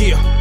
耶。